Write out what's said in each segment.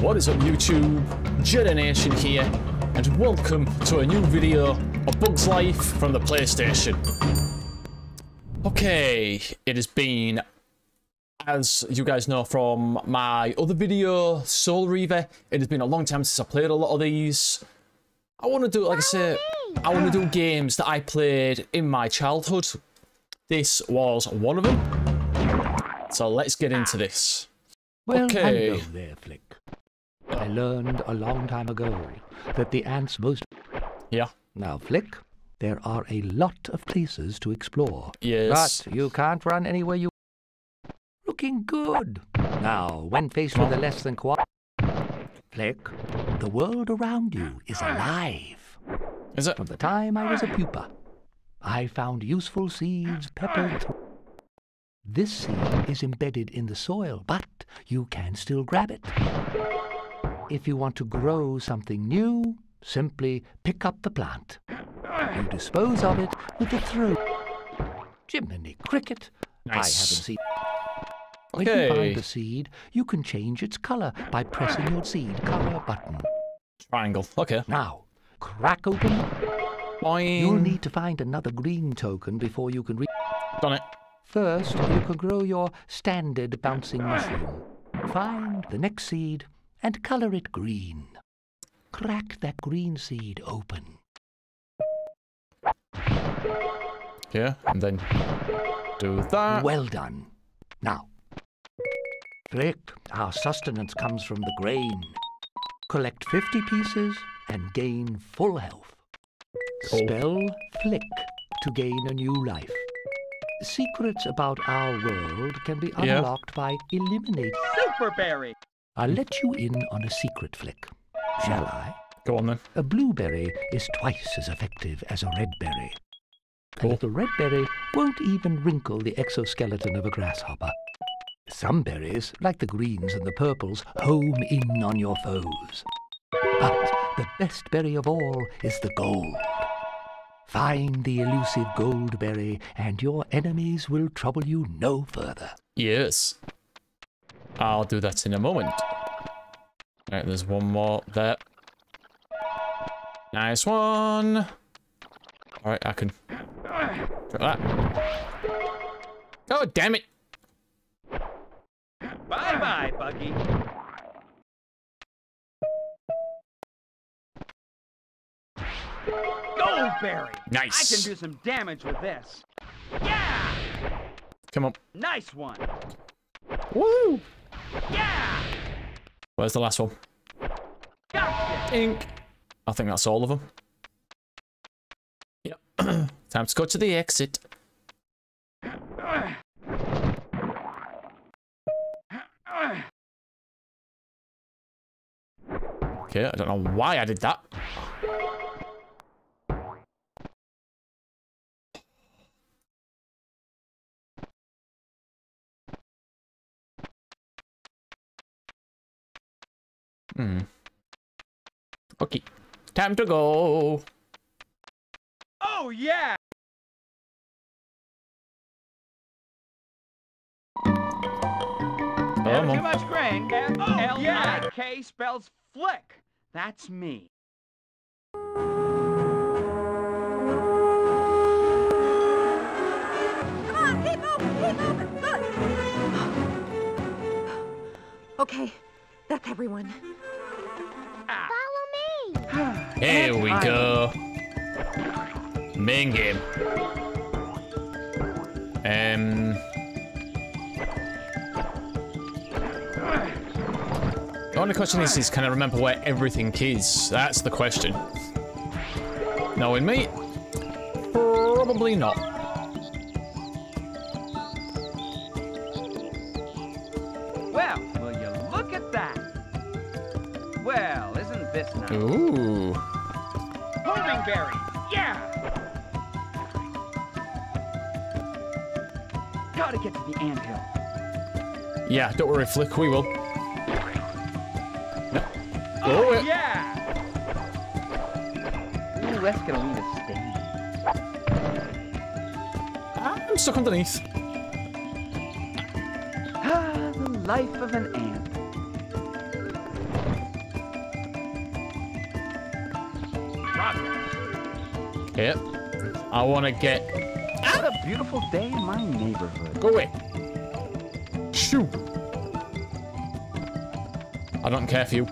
What is up YouTube? JettaNation here, and welcome to a new video of Bugs Life from the PlayStation. Okay, it has been, as you guys know from my other video, Soul Reaver, it has been a long time since I played a lot of these. I want to do, like I said, I want to do games that I played in my childhood. This was one of them. So let's get into this. Well, Okay. there, Flik. I learned a long time ago that the ants most... Yeah. Now, Flik, there are a lot of places to explore. Yes. But you can't run anywhere you... Looking good. Now, when faced with a less than qua... Flik, the world around you is alive. Is it? From the time I was a pupa, I found useful seeds peppered through. This seed is embedded in the soil, but you can still grab it. If you want to grow something new, simply pick up the plant. You dispose of it with the throw. Jiminy cricket! I haven't Nice. seen. When you find the seed, you can change its color by pressing your seed color button. Triangle. Okay. Now, crack open Boing. You'll need to find another green token before you can reach. Done it. First, you can grow your standard bouncing mushroom. Find the next seed and color it green. Crack that green seed open. Yeah, and then do that. Well done. Now, Flik, our sustenance comes from the grain. Collect 50 pieces and gain full health. Cool. Spell Flik to gain a new life. Secrets about our world can be Yeah. unlocked by eliminating. Superberry. I'll let you in on a secret, Flik. Shall hmm. I? Go on then. A blueberry is twice as effective as a red berry. Cool. A little red berry won't even wrinkle the exoskeleton of a grasshopper. Some berries, like the greens and the purples, home in on your foes. But the best berry of all is the gold. Find the elusive gold berry, and your enemies will trouble you no further. Yes. I'll do that in a moment. Right, there's one more there. Nice one. Alright, I can. Oh, damn it. Bye bye, Buggy. Goldberry. Nice. I can do some damage with this. Yeah! Come on. Nice one. Woo! Yeah! Where's the last one? Gotcha. Ink. I think that's all of them. Yep. Time to go to the exit. Okay, I don't know why I did that. Hmm. Okay. Time to go. Oh, yeah! Come Never too on. much grain. L-I-K spells flick. That's me. Come on, keep moving, keep moving. Good. okay, that's everyone. Here we go. Main game. Um. The only question is, is can I remember where everything is? That's the question. Knowing me, probably not. Ooh. Homing berry. Yeah! Gotta get to the anthill. Yeah, don't worry, Flik, we will. No. Oh, yeah. yeah! Ooh, that's gonna leave a stain. I'm stuck underneath. Ah, the life of an ant. Yep. I want to get... What a beautiful day in my neighborhood. Go away. Shoo. I don't care for you.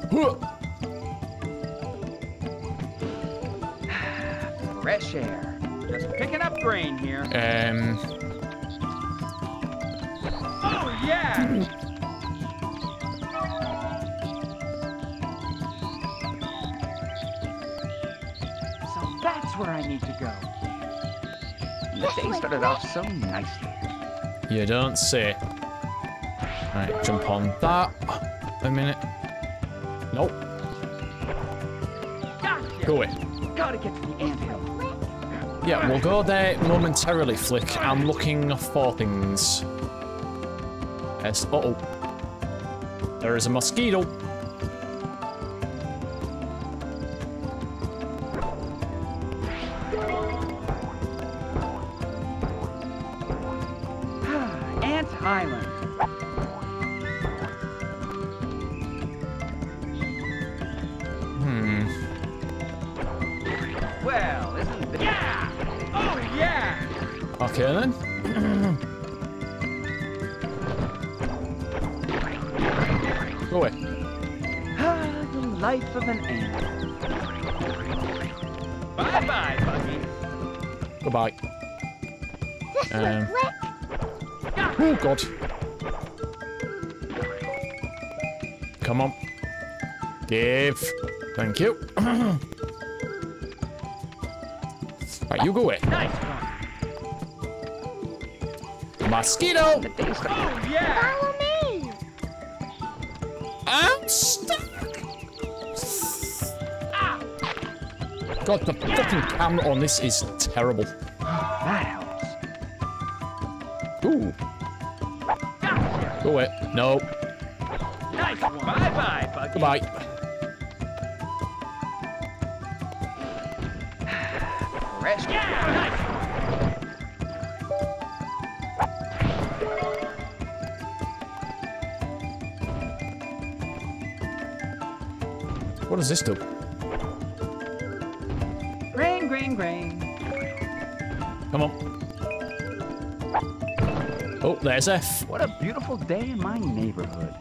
Fresh air. Just picking up grain here. Um, Oh, yeah! That's where I need to go. The day started off so nicely. you don't say. Right, jump on that. A minute. Nope. Gotcha! Go away. Gotta get to the anthill. Yeah, we'll go there momentarily, Flik. I'm looking for things. Yes. Uh oh. There is a mosquito. Away. Ah, the life of an ant. Bye-bye, Buggy. Goodbye. This Um. Oh god. Come on. Give. Thank you. right, you go away. Nice. Mosquito! The day started... Oh, yeah! God, the fucking camera on this is terrible. That helps. Ooh. Go away. No. Nice one. Bye-bye, Buggy. Goodbye. Fresh... Yeah! Nice What does this do? One. Grain, grain, grain. Come on. Oh, there's F. What a beautiful day in my neighborhood.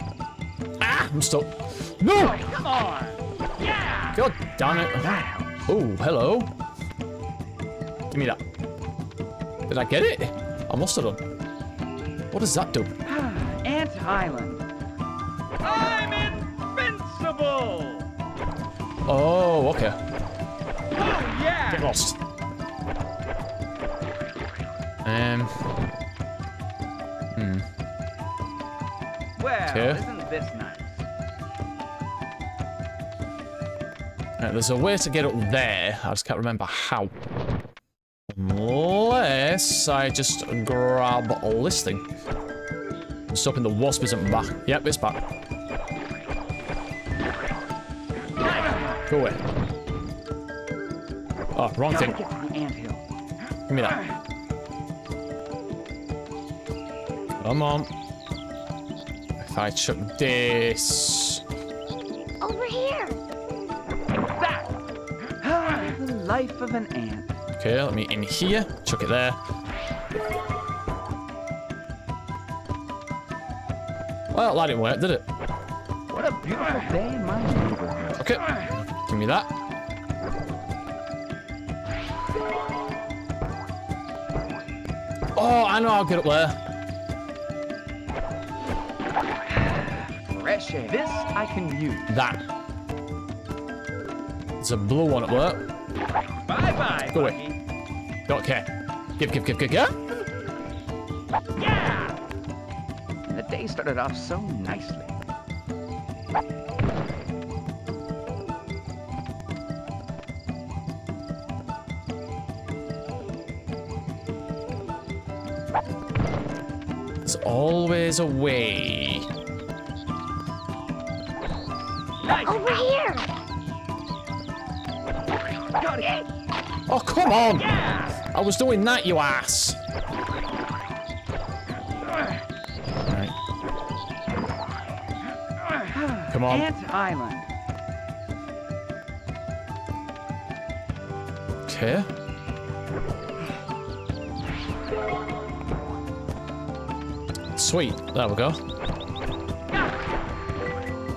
Ah, I'm stuck. No! Come on! Yeah! God damn it. That. Oh, hello. Give me that. Did I get it? I must have done. What does that do? Ant Island. I'm invincible! Oh, okay. Oh, yeah! Get lost. Um, Well, Okay. isn't this nice? right, there's a way to get up there. I just can't remember how. Unless I just grab this thing. Stopping the wasp isn't back. Yep, it's back. Go away. Oh, wrong thing. get to the anthill. Give me that. Come on. If I chuck this. Over here. That! Ah, the life of an ant. Okay, let me in here. Chuck it there. Well, that didn't work, did it? What a beautiful day in my neighborhood. Okay. Give me that. Oh, I know how to get up there. Fresh air. This I can use. That. It's a blue one up there. Bye-bye, Go Buggy. away. Don't care. Give, give, give, give, give. Yeah! The day started off so nicely. Always a way. Over here. Got it! Oh, come on! Yeah! I was doing that, you ass! Right. Come on. Ant Island. Okay. Sweet. There we go.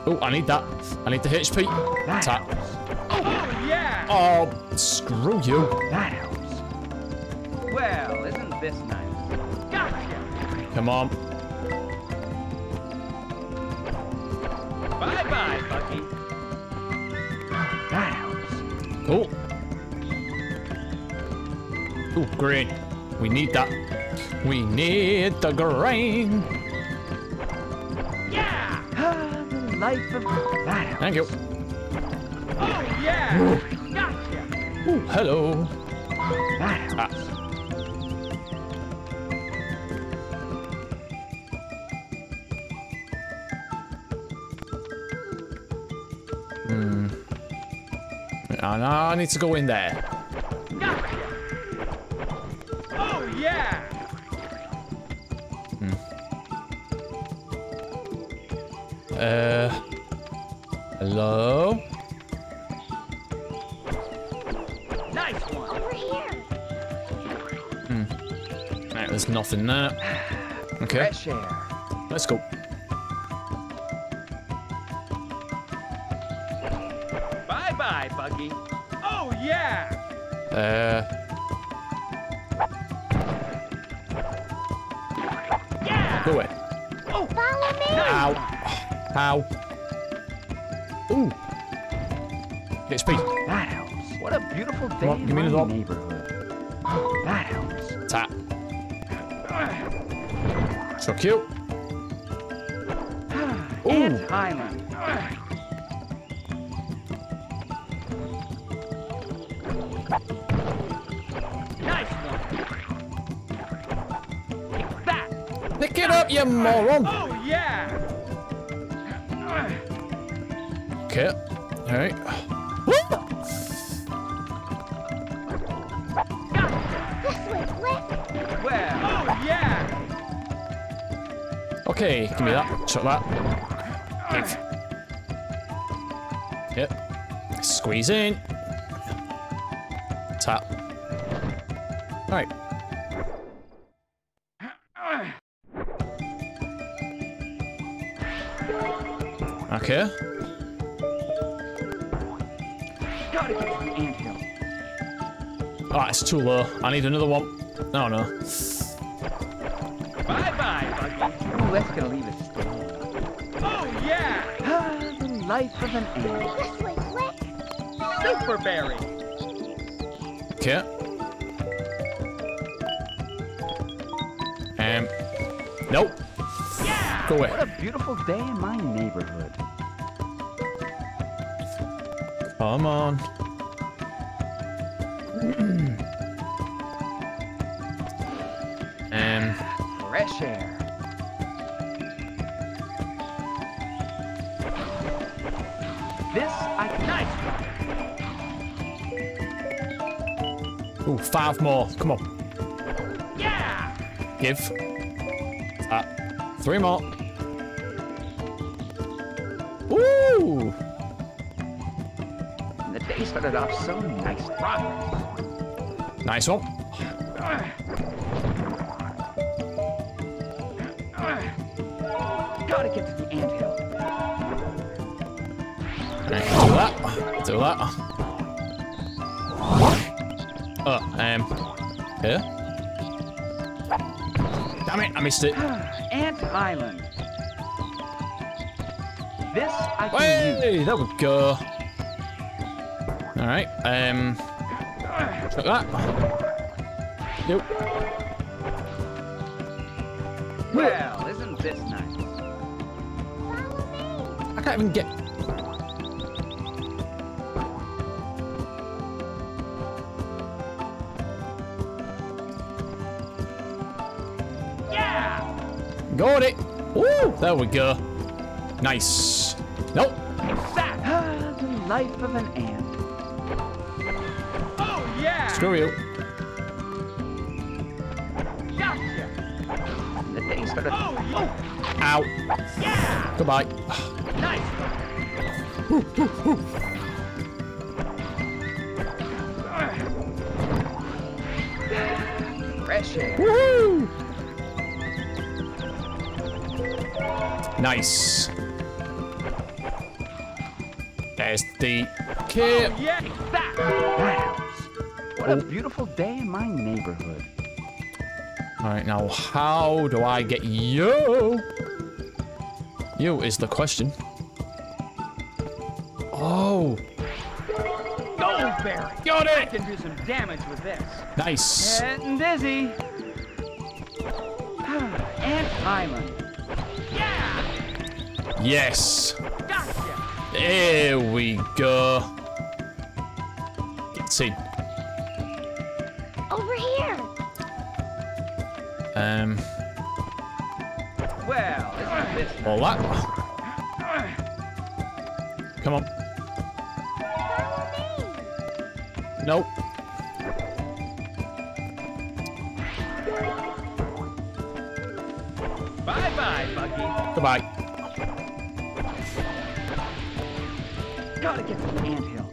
Oh, I need that. I need the HP. That Tap. Oh, yeah! Oh, screw you. That helps. Well, isn't this nice? Gotcha! Come on. Bye-bye, Bucky. That helps. Oh. Oh, green. We need that. We need the grain. Yeah! Ah, the life of... That. Thank you. Oh, yeah! Gotcha! Oh, hello. That helps. Ah. Hmm. And I need to go in there. Uh. Hello? Nice one! Over here. Right, there's nothing there. Okay, Fresh air. let's go. Bye-bye, Bucky. Oh, yeah! Uh. Yeah! Go away. Oh, Follow me. Ow. Ow. Ooh. HP. that helps. What a beautiful day on, in me my the top. neighborhood. That helps. Tap. So cute. Ant Island. Nice one. Take that. Pick it up, you moron. Oh, yeah! Okay. Alright. Okay, give me that. Chuck that. Give. Yep. Squeeze in. Tap. Alright. Okay. Oh, it's too low. I need another one. Oh no. Bye-bye, Bucky. Ooh, that's gonna leave us. Oh, yeah! Ah, the life of an ant. This way, Flik. Super berry. Okay. Um. Nope. Yeah! Go away. What a beautiful day in my neighborhood. Come on. Um. Fresh air. This I one. Ooh, five more. Come on. Yeah! Give. Ah. Three more. Ooh. The day started off so nice. Progress. Nice one. Gotta get to the anthill. Right, do that. Do that. Oh, um. Here. Damn it, I missed it. Ant Island. This I can use. There we go. Alright, um. Check that. Nope. Well, isn't this nice? Follow me. I can't even get. Yeah! Got it. Woo! There we go. Nice. Nope. That ah, the life of an ant. Oh yeah! Screw you. Gotcha! The day started. Oh, oh Ow. yeah! Goodbye. Nice. Fresh air. Woohoo! Nice. There's the kit. Oh, yeah, that. Wow. What a beautiful day in my neighborhood. All right, now how do I get you? You is the question. Oh, Goldberry. got I it. can do some damage with this. Nice. Getting dizzy. Ant Island. Yeah! Yes. Gotcha! There we go. Get. Over here. Um, Well, isn't this all that. Come on. Follow me. Nope. Bye-bye, Bucky. Goodbye. Gotta get to the anthill.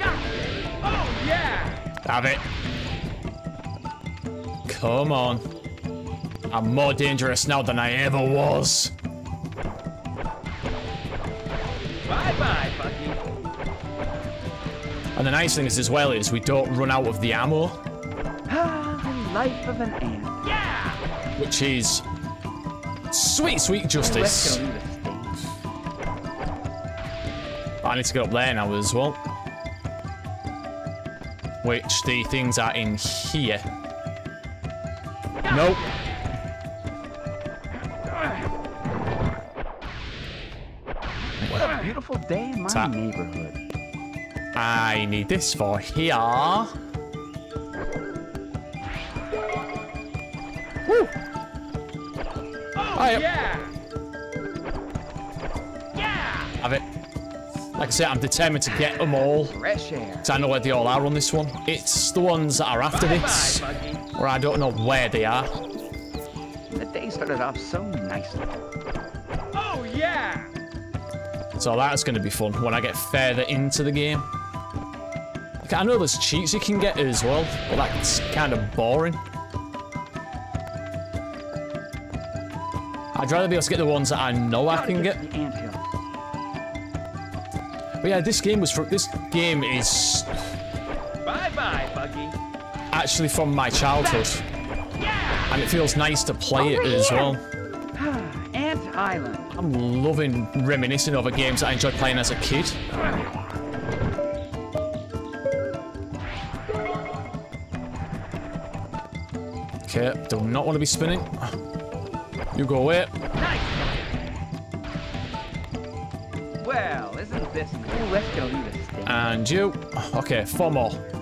Oh, yeah! Have it. Come on. I'm more dangerous now than I ever was. Bye-bye, Bucky. And the nice thing is as well is we don't run out of the ammo, Ah, the life of an ant. Yeah! which is sweet, sweet justice. Let's go to the stage. I need to get up there now as well. Which the things are in here. Nope. What a beautiful day in my Tap. neighborhood. I need this for here. Woo! Oh, Hiya. yeah! Yeah! Have it. Like I said, I'm determined to get them all. Fresh air. So I know where they all are on this one. It's the ones that are after this, Bye-bye, Bucky. where I don't know where they are. The day started off so nicely. Oh, yeah! So that's going to be fun when I get further into the game. I know there's cheats you can get as well, but that's kind of boring. I'd rather be able to get the ones that I know I can get get. to the anthill. But yeah, this game was for this game is Bye-bye, Bucky. Actually from my childhood, and it feels nice to play Over it as here. well. Ant Island. I'm loving reminiscing over games that I enjoyed playing as a kid. Okay, do not want to be spinning. You go away. Well, isn't this cool? Let's go stage. And you. Okay, four more.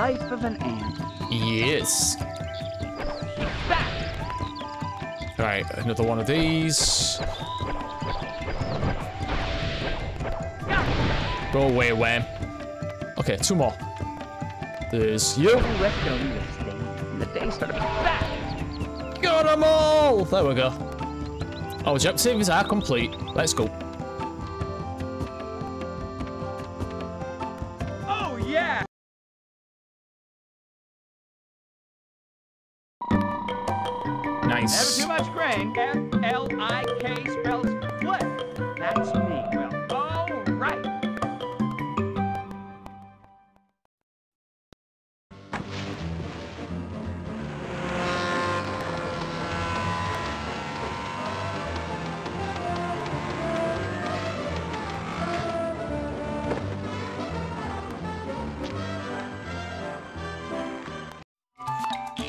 Life of an ant. Yes. Back! Right, another one of these. Go away, Wham. Okay, two more. There's you. Let's go to the day started back! Got them all! There we go. Oh, objectives are complete. Let's go.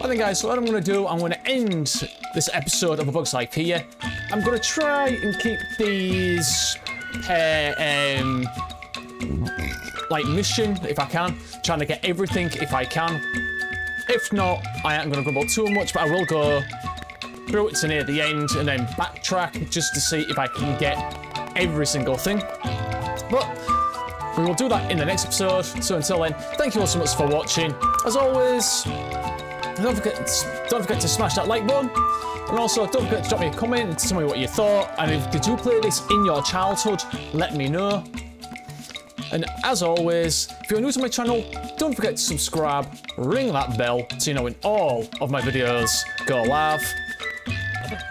I think, guys, so what I'm going to do, I'm going to end this episode of A Bug's Life here. I'm going to try and keep these, uh, um, like, mission, if I can. Trying to get everything, if I can. If not, I ain't going to grumble too much, but I will go through it to near the end and then backtrack just to see if I can get every single thing. But we will do that in the next episode. So until then, thank you all so much for watching. As always, don't forget, don't forget to smash that like button. And also, don't forget to drop me a comment and tell me what you thought. And if did you play this in your childhood, let me know. And as always, if you're new to my channel, don't forget to subscribe, ring that bell so you know when all of my videos go live.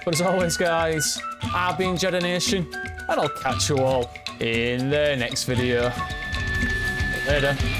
But as always, guys, I've been JettaNation, and I'll catch you all in the next video. Later.